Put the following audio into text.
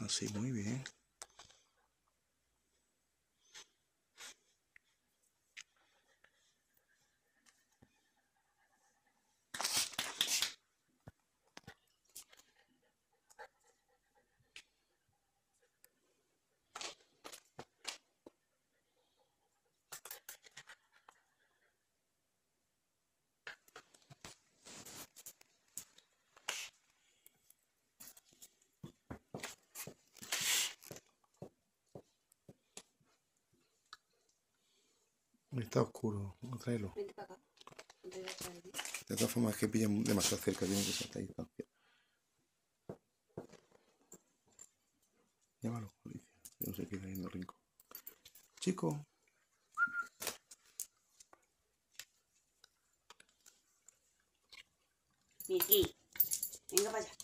Así, muy bien. Está oscuro, tráelo. Vente para acá. De todas formas es que pillan demasiado cerca, tienen que ser a distancia. Llámalo, policía. No se en el rincón. Chico. Miki, venga para allá.